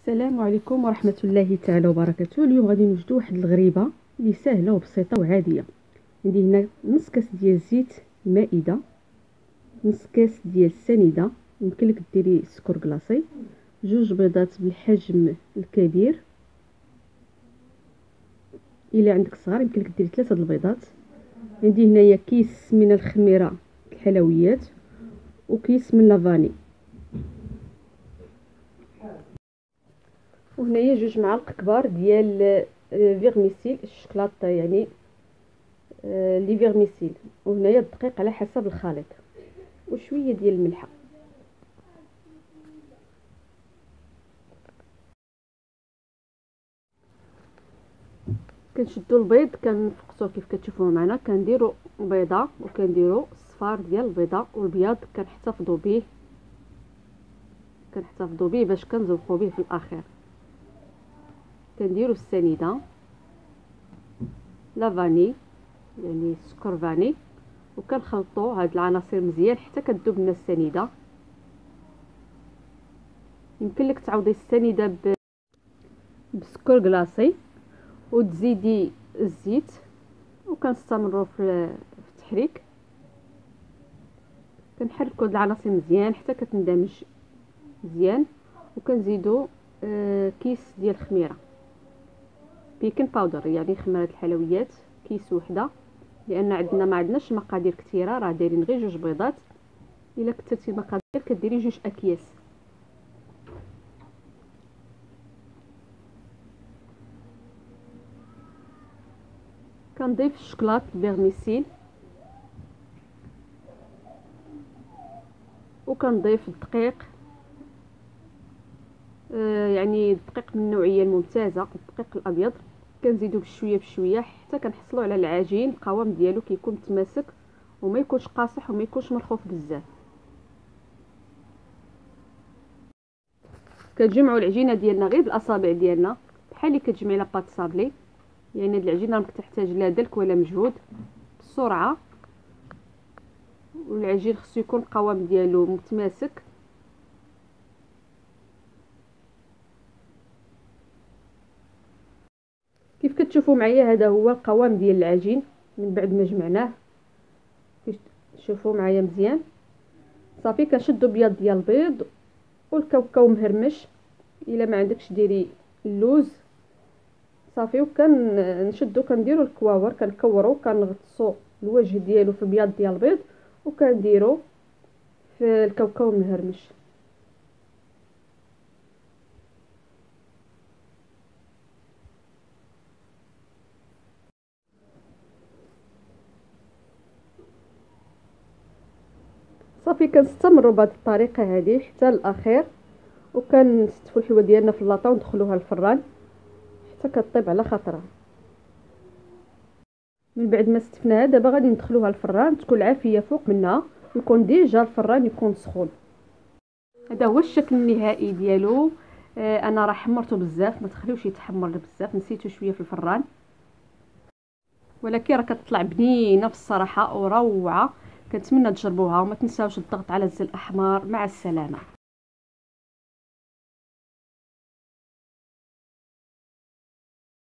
السلام عليكم ورحمة الله تعالى وبركاته. اليوم غادي نوجدو واحد الغريبة اللي سهلة وبسيطة وعادية. عندي هنا نص كاس ديال الزيت مائدة نص كاس ديال السنيدة يمكن لك ديري سكر كلاصي جوج بيضات بالحجم الكبير. إلا عندك صغار يمكن لك ديري ثلاثة البيضات. عندي هنايا كيس من الخميرة الحلويات وكيس من la vanille. وهنايا جوج معالق كبار ديال آه، vermicelles الشكلاط يعني آه، les vermicelles وهنايا الدقيق على حسب الخليط. وشوية ديال الملحة. كنشدو البيض كنفقسوه كيف كتشوفوا معنا. كنديروا بيضة وكنديروا الصفار ديال البيضة والبياض. كنحتفظوا به كنحتفظوا به باش كنزوقوا به في الأخير. كنديرو السنيدة. لا فاني يعني سكر فاني. وكنخلطو هاد العناصر مزيان حتى كتذوب لنا السنيدة. يمكن لك تعوضي السنيدة ب بسكر كلاصي وتزيدي الزيت. وكنستمروا في التحريك. كنحركوا هاد العناصر مزيان حتى كتندمج مزيان. وكنزيدو آه كيس ديال الخميرة. baking powder يعني خميره الحلويات كيس وحدة لأن عندنا ما عندناش مقادير كثيرة راه دايرين غير جوج بيضات. إلا كثرتي المقادير كديري جوج أكياس. كنضيف الشكلاط البيرميسيل. وكنضيف الدقيق. يعني الدقيق من النوعية الممتازة الدقيق الأبيض. كنزيدو بشوية بشوية حتى كنحصلوا على العجين. القوام ديالو كيكون متماسك وما يكونش قاصح وما يكونش مرخوف بزاف. كنجمعوا العجينة ديالنا غير بالأصابع ديالنا. بحال اللي كتجمعي لاباط صابلي. يعني هاد العجينة ما كتحتاج لا دلك ولا مجهود. بسرعة. والعجين خصو يكون القوام ديالو متماسك. كتشوفوا معايا هذا هو القوام ديال العجين من بعد ما جمعناه. شوفوا معايا مزيان. صافي كنشدوا بياض ديال البيض والكاوكاو مهرمش. إلا ما عندكش ديري اللوز. صافي وكنشدو كنديروا الكواور كنكورو كنغطسو الوجه ديالو في البياض ديال البيض وكنديرو في الكاوكاو مهرمش. صافي كنستمروا بهذه الطريقة هذه حتى الأخير وكنستفوا الحلوه ديالنا في اللاطه وندخلوها الفران حتى كطيب على خاطرها. من بعد ما استفناها دابا غادي ندخلوها الفران تكون العافيه فوق منها يكون ديجا الفران يكون سخون. هذا هو الشكل النهائي ديالو. آه أنا راه حمرته بزاف ما تخليوش يتحمر بزاف نسيتو شوية في الفران. ولكن راه كتطلع بنينة في الصراحة وروعة. كنتمنى تجربوها وما تنساوش الضغط على الزر الأحمر. مع السلامة.